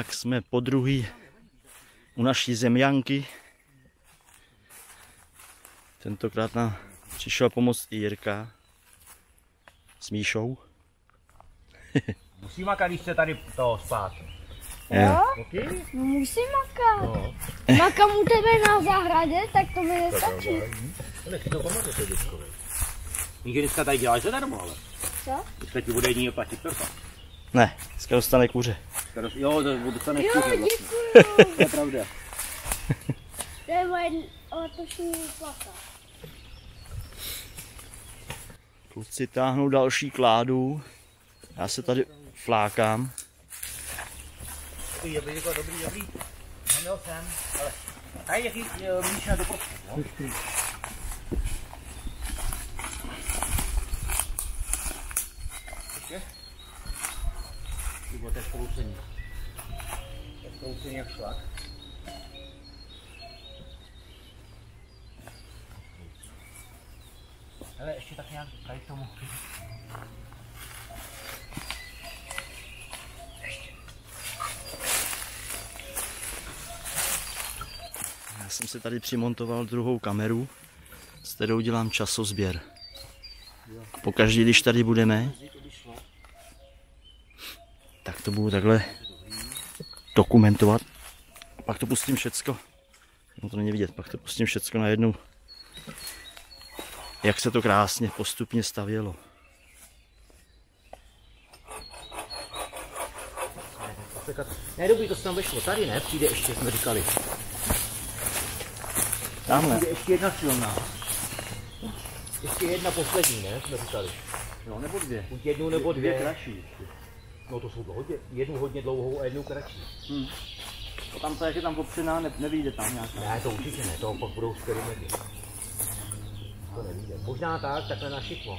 Tak jsme po druhý u naší zemjanky. Tentokrát nám přišel pomoct i Jirka s Míšou. Musí makat, když chce tady to spát. Jo. Okay? No musím makat. No, Makám u tebe na zahradě, tak to mi nestačí. to. Nikdy dneska tady děláš zadarmo, ale. Co? Dneska ti bude jediný platit perfa. Ne, dneska dostane kuře. Jo, to dostaneš Jo, kuře vlastně. děkuju. To je pravda. To je moje letošní plata. Kluci táhnou další kládu. Já se tady flákám. Dobrý, dobrý, dobrý, dobrý. Neměl jsem, ale tady je chyt, Míša do prostředí, no. Ještě? To je skroucení jak šlak. Hele, ještě tak nějak tady tomu. Já jsem si tady přimontoval druhou kameru, s kterou dělám časozběr. Pokaždý, když tady budeme, tak to budu takhle dokumentovat. Pak to pustím všecko. No to není vidět, pak to pustím všecko najednou. Jak se to krásně postupně stavělo. Ne, dobrý, to se tam vešlo. Tady ne, přijde ještě, jsme říkali. Tamhle. Přijde ještě jedna silná. Ještě jedna poslední, ne, jsme říkali. No, nebo dvě. Buď jednu nebo dvě. kratší. No to jsou hodně, jednu hodně dlouhou a jednu kratší. To tam to, je tam popřená, ne, nevíde tam nějaká. Ne, to určitě ne, to pak budou experimenty. To nevíde. Možná tak, takhle na šikmo.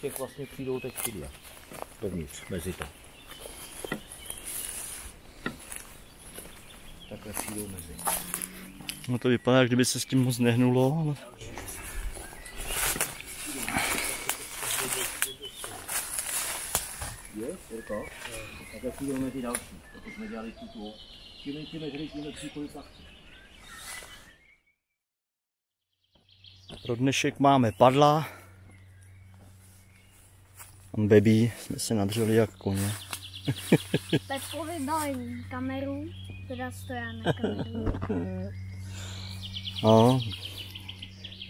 Těch vlastně přijdou teď tyhle. Dovnitř, mezi to. Takhle přijdou mezi. No to vypadá, kdyby se s tím moc nehnulo, ale Je, je to? Takhle přijdou mezi další. To jsme dělali tu tu. Tím tím metry, tím tří kolik akcí. pro dnešek máme padla. Bebí, jsme se nadřeli jak koně. Pepovi dali kameru, teda stojí na kameru. No,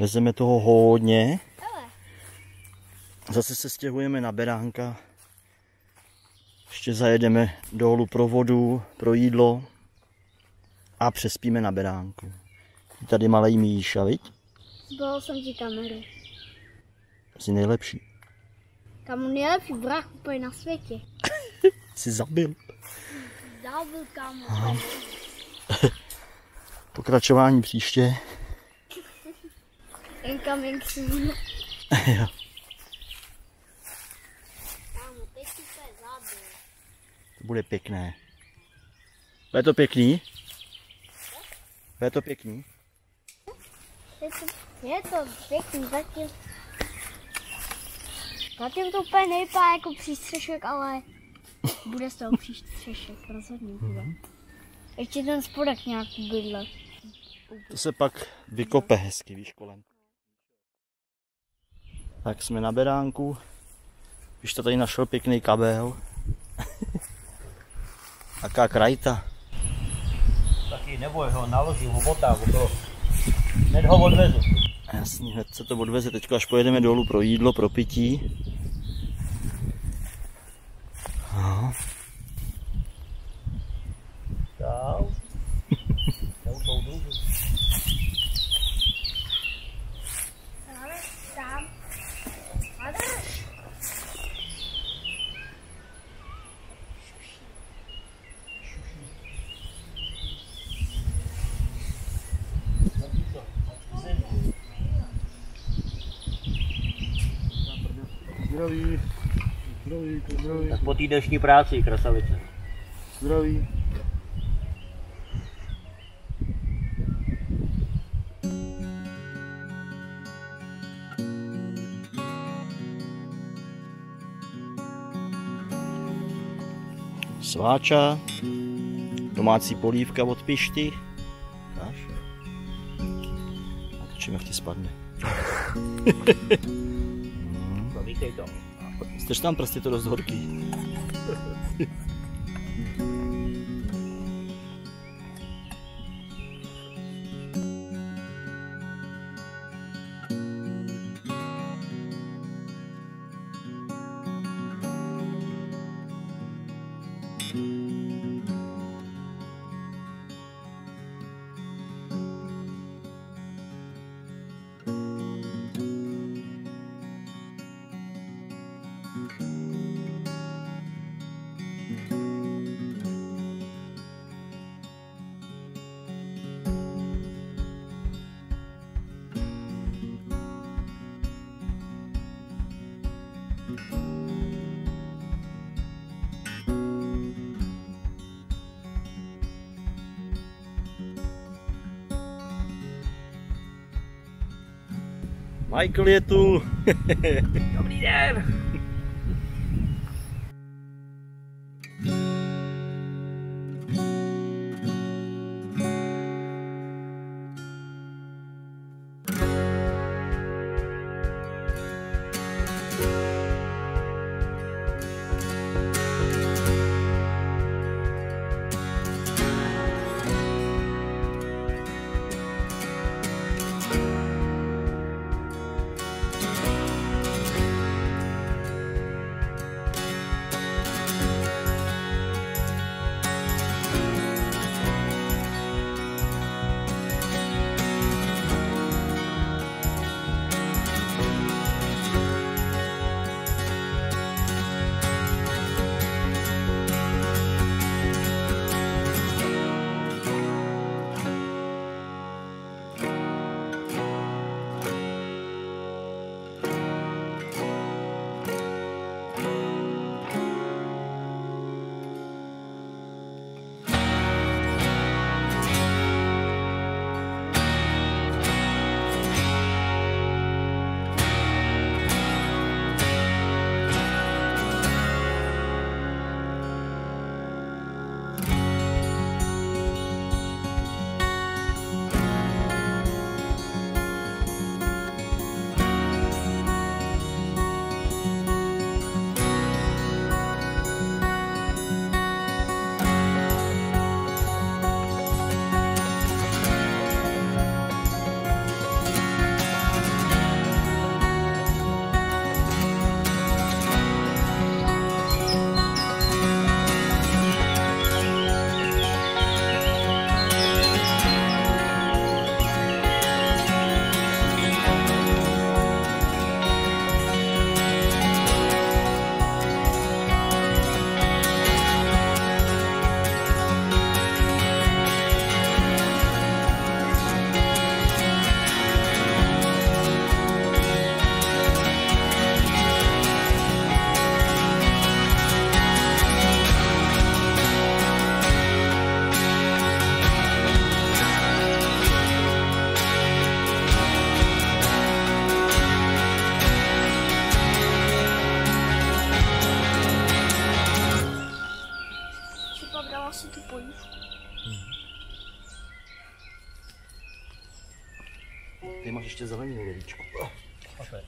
vezeme toho hodně. Zase se stěhujeme na Beránka. Ještě zajedeme dolů pro vodu, pro jídlo a přespíme na Beránku. Tady malej Míša, viď? zbalil jsem ti kameru. Jsi nejlepší. Kamu nejlepší vrah úplně na světě. Jsi zabil. Zabil kamu. Pokračování příště. Incoming soon. Jo. Kámo, teď si to zabil. To bude pěkné. Bude to pěkný? Bude to pěkný? Je to, je to pěkný, zatím. Zatím to úplně nevypadá jako přístřešek, ale bude z toho přístřešek, rozhodně bude. Ještě ten spodek nějaký bydle. To se pak vykope hezky, víš, kolem. Tak jsme na beránku. Už to tady našel pěkný kabel. Taká krajta. Taky neboj ho, naložím ho, otáhu, to. Hned ho odvezu. Jasně, hned se to odveze. Teď až pojedeme dolů pro jídlo, pro pití. Čau. Čau, soudruhu. Ale tam. Ale Zdraví. Zdraví, zdraví. Tak po té dnešní práci, krasavice. Zdraví. Sváča, domácí polívka od pišty. Dáš? A točíme, jak ti spadne. Zamíchej to. Jstež tam prostě to dost horký. Michael je tu. Dobrý den. Ty máš ještě zelenou lovičku. Okay.